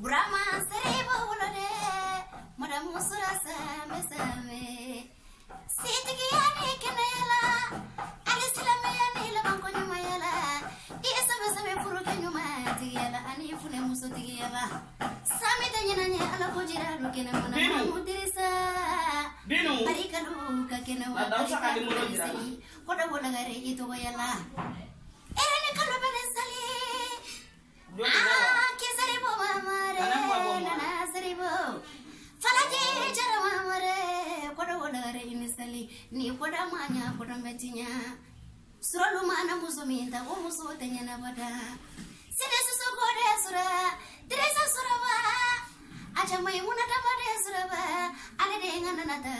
Burama sereba wolode madamu sura same same sitigi yani kenela yeba sami tanya nanya ala kujira nukina mona mamu dirisa binu parika nuka kena wa parika nuka koda wona gare itu wayala era ne kalo bana sali ah ke sari bo mamare. Nana sari bo falaje jara mamare. Koda wona gare ini sali ni koda manya koda metinya suralu mana musuminta wo musu tanya na bada sida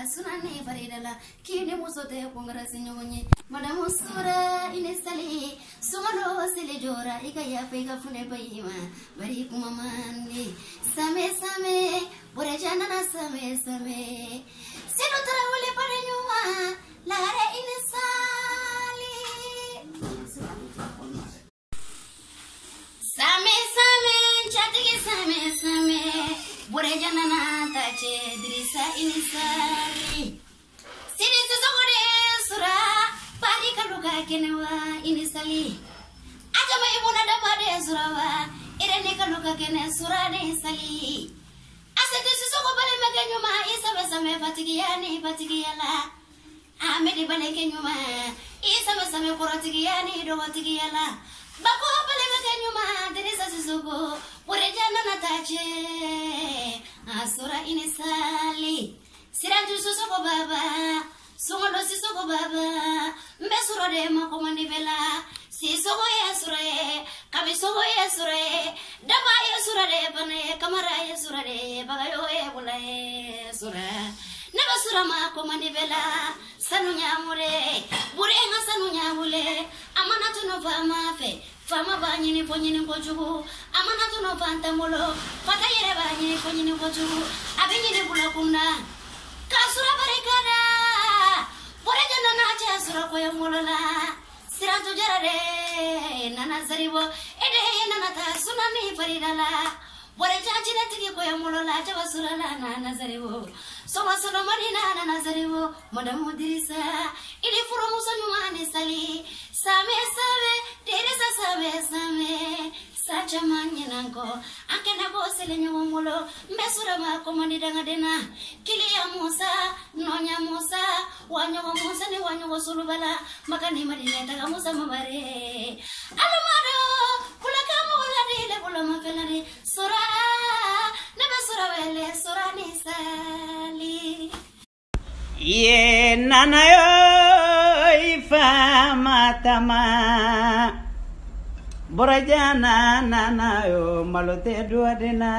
suna ne farida la kini muso te kungara sinyonye madamu sura ine sale sumalo sele jora ika ya fe ka fune bayima bari kuma mande same same bore jana same same. Sino trawle pare nyuma la re ine sale same same chatike same same. Bore jana tache dirisa ini sali. Sidi sisogode sura padi kaduka kenewa ini sali. Ajama ibuna dabade sura wa. Irene kaduka kene sura de sali. Asete sisogo bale mege nyuma isa besame fatigiyani fatigiyala Amedi bale ke nyuma isa besame korotigiyani dogotigiyala Bako bale mege nyuma dirisa sisogo Wure jana na tache. Asura ini sali Sirantu susoko baba. Sungondo sisoko baba. Mbe suro de makomandi bela Sisoko ya sura ye Kabi soko ya sura ye Daba ya sura de bane Kamara ya sura de ne be surama komandi be la sanu ɲamure bure ŋa sanu ɲawule a mana tuno fama fɛ fama b'a ɲini fo ɲini kojugu. A mana tuno fantan bolo fata yɛrɛ b'a ɲini fo ɲini kojugu. A be ɲini bulakunda k'a sura barikada. Bore jana n'a cɛ sura koye molo la siratu jara de nana zaribo e de nana ta sunani farida la koyamolola jabasulala na nazariwo somasolomoni na na nazariwo modamudirisa ili furumuso ɲumani sali. Same same derisa same same. Sacaman ɲinanko an kɛnɛ b'o sele ɲɔgɔn bolo n bɛ surama kɔmɔdi dangadena kiliya musa nɔɲa musa. Wa ɲɔgɔn musa ni wa ɲɔgɔn sulubala maka ni madinɛ taga musa mabare. Sali ye nanayo ifamatama borajana nanayo malote duadena.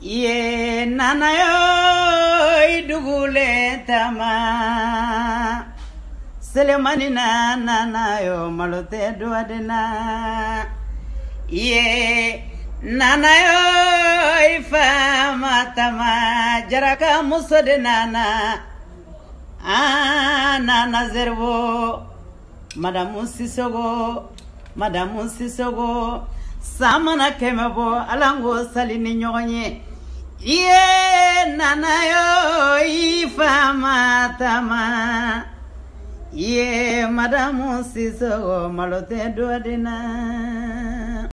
Ye nanayo idugule tama. Selemani na nanayo malote duadena. Ye nanayo ifamatama jaraka muso de nana. Ah nana zerbo madamu sisogo madamu sisogo. Samana kɛmɛ bɔ alango sali ni ɲɔgɔn ye iye nanayo i fama tama. Iye madamu sisogo malo tɛ de